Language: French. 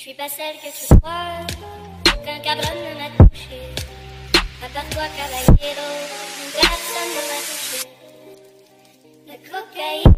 Je suis pas celle que tu crois, aucun cabron ne m'a touché. À part toi, caballero, personne ne m'a touché. La cocaïne.